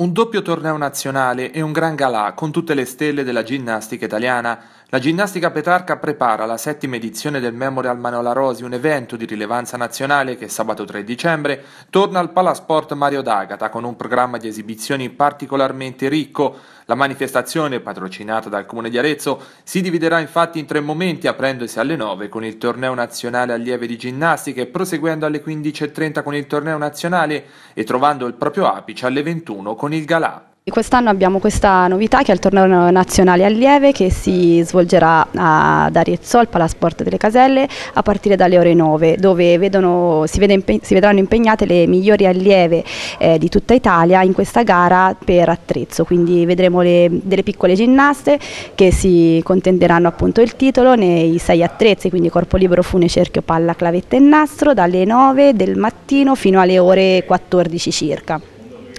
Un doppio torneo nazionale e un gran galà con tutte le stelle della ginnastica italiana. La ginnastica Petrarca prepara la settima edizione del Memorial Manola Rosi, un evento di rilevanza nazionale che sabato 3 dicembre torna al Palasport Mario D'Agata con un programma di esibizioni particolarmente ricco. La manifestazione, patrocinata dal Comune di Arezzo, si dividerà infatti in tre momenti, aprendosi alle 9 con il torneo nazionale allieve di ginnastica e proseguendo alle 15.30 con il torneo nazionale e trovando il proprio apice alle 21 con il galà. Quest'anno abbiamo questa novità che è il torneo nazionale allieve che si svolgerà ad Arezzo al Palasport delle Caselle a partire dalle ore 9 dove vedono, si, vede, si, vedranno impegnate le migliori allieve eh, di tutta Italia in questa gara per attrezzo, quindi vedremo le, delle piccole ginnaste che si contenderanno appunto il titolo nei sei attrezzi, quindi corpo libero, fune, cerchio, palla, clavetta e nastro dalle 9 del mattino fino alle ore 14 circa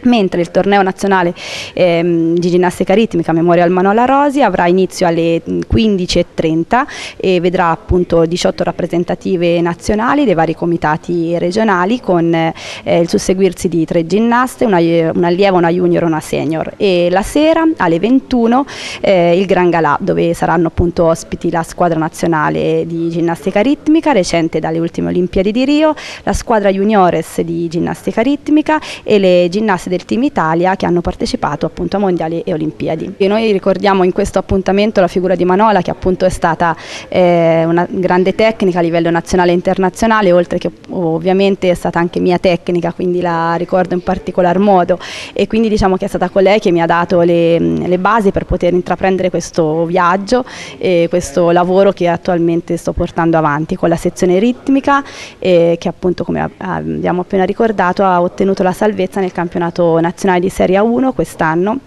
mentre il torneo nazionale ehm, di ginnastica ritmica Memorial Manola Rosi avrà inizio alle 15.30 e vedrà appunto 18 rappresentative nazionali dei vari comitati regionali con eh, il susseguirsi di tre ginnaste, una, una allieva, una junior e una senior. E la sera alle 21 eh, il Gran Galà dove saranno appunto ospiti la squadra nazionale di ginnastica ritmica recente dalle ultime Olimpiadi di Rio, la squadra juniores di ginnastica ritmica e le ginnaste del Team Italia che hanno partecipato appunto a mondiali e olimpiadi. E noi ricordiamo in questo appuntamento la figura di Manola che appunto è stata eh, una grande tecnica a livello nazionale e internazionale oltre che ovviamente è stata anche mia tecnica quindi la ricordo in particolar modo e quindi diciamo che è stata con lei che mi ha dato le, le basi per poter intraprendere questo viaggio e questo lavoro che attualmente sto portando avanti con la sezione ritmica eh, che appunto come abbiamo appena ricordato ha ottenuto la salvezza nel campionato campionato nazionale di Serie A1 quest'anno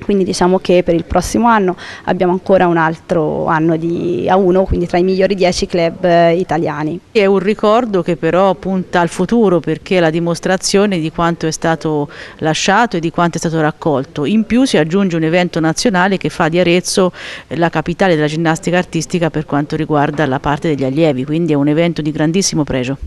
quindi diciamo che per il prossimo anno abbiamo ancora un altro anno di A1, quindi tra i migliori 10 club eh, italiani. È un ricordo che però punta al futuro perché è la dimostrazione di quanto è stato lasciato e di quanto è stato raccolto. In più si aggiunge un evento nazionale che fa di Arezzo la capitale della ginnastica artistica per quanto riguarda la parte degli allievi, quindi è un evento di grandissimo pregio.